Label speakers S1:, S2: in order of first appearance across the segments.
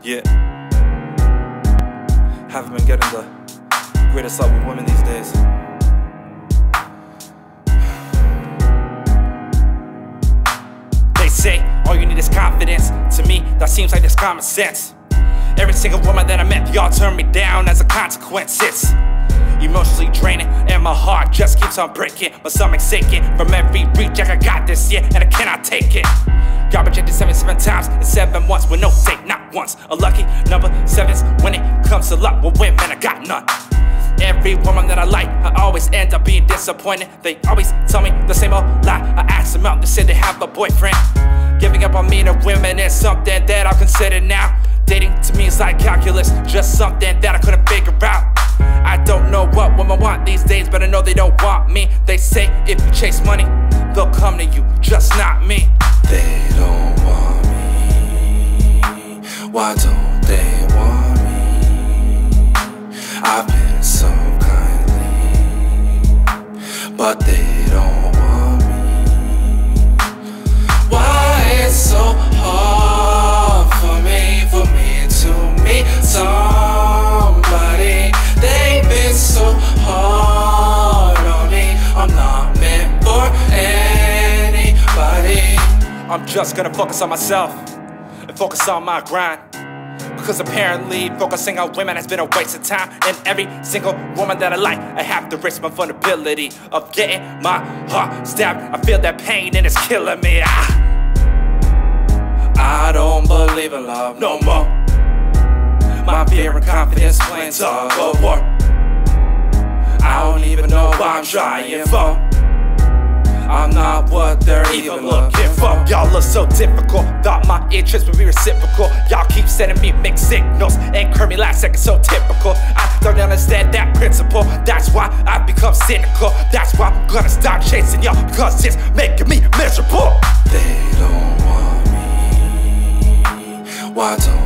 S1: Yeah. Haven't been getting the greatest love with women these days.
S2: They say all you need is confidence. To me, that seems like there's common sense. Every single woman that I met, y'all turned me down as a consequence. It's emotionally draining, and my heart just keeps on breaking. My stomach's aching from every reject I got this year, and I cannot take it. Got rejected 77 times and 7 once with no not once. A lucky number seven's when it comes to luck with women, I got none. Every woman that I like, I always end up being disappointed. They always tell me the same old lie. I ask them out, they say they have a boyfriend. Giving up on me to women is something that I consider now. Dating to me is like calculus, just something that I couldn't figure out. I don't know what women want these days, but I know they don't want me. They say if you chase money, they'll come to you, just not me.
S1: They don't want. Why don't they want me? I've been so kindly, but they don't want me. Why it's so hard for me, for me to meet somebody? They've been so hard on me. I'm not meant for anybody.
S2: I'm just gonna focus on myself and focus on my grind. Because apparently, focusing on women has been a waste of time. And every single woman that I like, I have to risk my vulnerability of getting my heart stabbed. I feel that pain and it's killing me. Ah. I don't believe in love no more. My fear and confidence playing tug of war. I don't even know what I'm trying for. I'm not what they're even looking. Y'all look so difficult. Thought my interest would be reciprocal. Y'all keep sending me mixed signals and curve me last second, so typical. I don't understand that principle. That's why I've become cynical. That's why I'm gonna stop chasing y'all because it's making me miserable.
S1: They don't want me. Why don't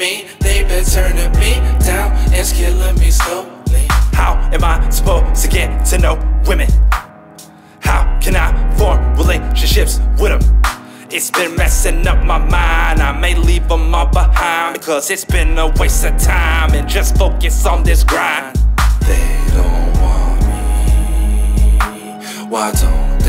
S1: me. They've been turning me down, it's killing me slowly.
S2: How am I supposed to get to know women? How can I form relationships with them? It's been messing up my mind. I may leave them all behind because it's been a waste of time and just focus on this grind.
S1: They don't want me. Why don't